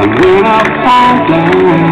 And when I'm gonna fall down.